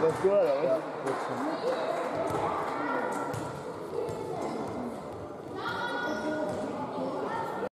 Let's go, let's go.